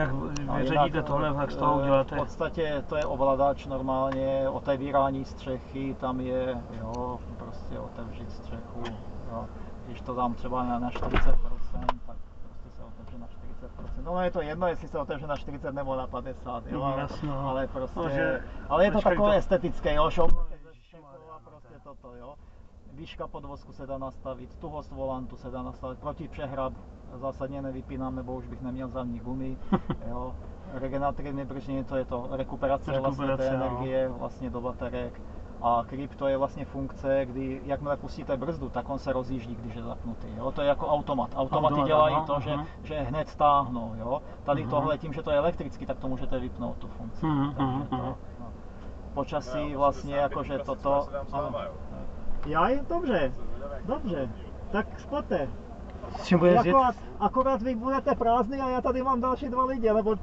jinak jinak, tohle, jak z toho eh, uděláte. V podstatě to je ovladač normálně, otevírání střechy, tam je, jo, prostě otevřít střechu, jo. Když to dám třeba na, na 40%, tak prostě se otevře na 40%. No je to jedno, jestli se otevře na 40 nebo na 50, jo, Mhm, ale, jasno. ale prostě, No, že- ale je to takové to- estetické, jo, a prostě toto, jo. Výška podvozku se dá nastavit, tuhost volantu se dá nastavit, proti přehrad zásadně nevypínám, nebo už bych neměl zadní gumy, jo. Regenerativní bržně, to je to rekuperace, vlastně té Rekuperace, no. energie vlastně do baterek. A grip to je vlastně funkce, kdy jakmile pustíte brzdu, tak on se rozjíždí, když je zapnutý. Jo? To je jako automat. Automaty Automat, dělají aha, to, že, aha. že hned stáhnou. Jo? Tady Mhm. tohle, tím, že to je elektrický, tak to můžete vypnout tu funkci. Mhm, Takže mhm, to, mhm. no. Počasí No, vlastně 85 jakože toto... ano. Já je dobře, dobře. Tak spojte. S čím bude jezdit? Akorát, akorát vy budete prázdný a já tady mám další dva lidi, nebo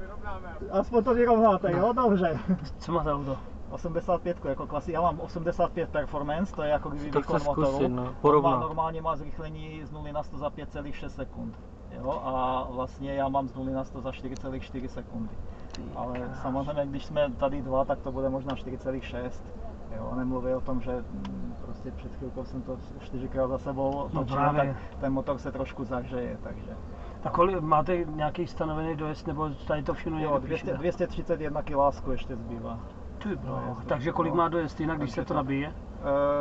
aspoň to vyrovnáte, jo? Dobře. Co máte auto? 85 jako klasy, já mám 85 performance, to je jako kdyby To výkon chci motoru. zkusit, no, On má, normálně má zrychlení z 0 na 100 za 5,6 sekund. Jo, a vlastně já mám z 0 na 100 za 4,4 sekundy. Ale samozřejmě, když jsme tady dva, tak to bude možná 4,6. Jo, nemluví o tom, že prostě před chvilkou jsem to čtyřikrát za sebou No točil, právě. tak ten motor se trošku zahřeje, takže. A kolik, máte nějaký stanovený dojezd, nebo tady to všechno Jo, někde 200, píšete? 231 kilásku ještě zbývá. Ty bro, takže kolik no. má dojezd jinak, když se to nabíje?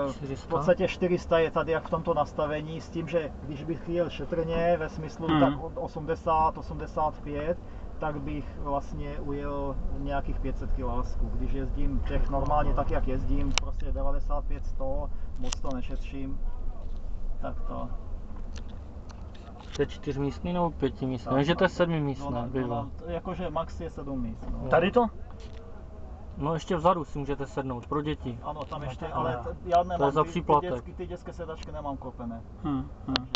Eh, V 400? podstatě 400 je tady jak v tomto nastavení s tím, že když bych jel šetrně ve smyslu Hmm. tak od 80, 85, tak bych vlastně ujel nějakých 500 kilásků. Když jezdím těch normálně tak, jak jezdím, prostě 95, 100, moc to nešetřím, tak to. To je čtyřmístný nebo pětimístný? tak, Vím, že to je no. sedmimístný, To to to Jakože max je 7 míst. No. Tady to? No ještě vzadu si můžete sednout, pro děti. Ano, tam ještě, ale t- já nemám za ty, ty, příplatek. dětské, ty dětské sedačky nemám kopené. Hm, hm.